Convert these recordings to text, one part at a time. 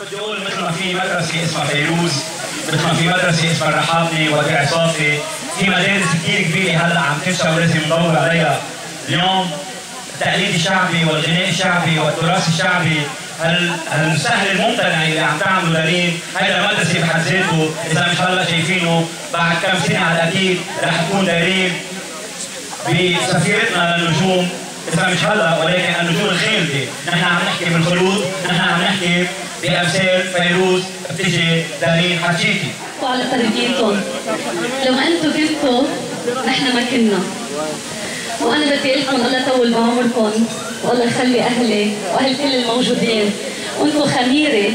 بدي أقول مثل ما في مدرسه اسمها فيروز مثل ما في مدرسه اسمها الرحابني وديع صافي في مدارس كثير كبيره هلا عم تنشا ولازم ندور عليها اليوم التقليد الشعبي والغناء الشعبي والتراث الشعبي هالسهل الممتنع اللي عم تعمله دارين هيدا مدرسه بحد ذاته اذا مش هلا شايفينه بعد كم سنه على الاكيد رح تكون دارين بسفيرتنا للنجوم اذا مش هلا ولكن النجوم الخالده نحن عم نحكي بالخلود نحن عم نحكي بامثال فيروز بتجي دارين حكيتي وعلى تربيتهم لو أنتم كنتوا نحن ما كنا. وأنا بدي أقول لكم الله يطول بعمركم والله يخلي أهلي وأهل كل الموجودين. وأنتم خميرة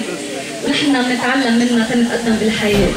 ونحن بنتعلم منها تنتقدم بالحياة.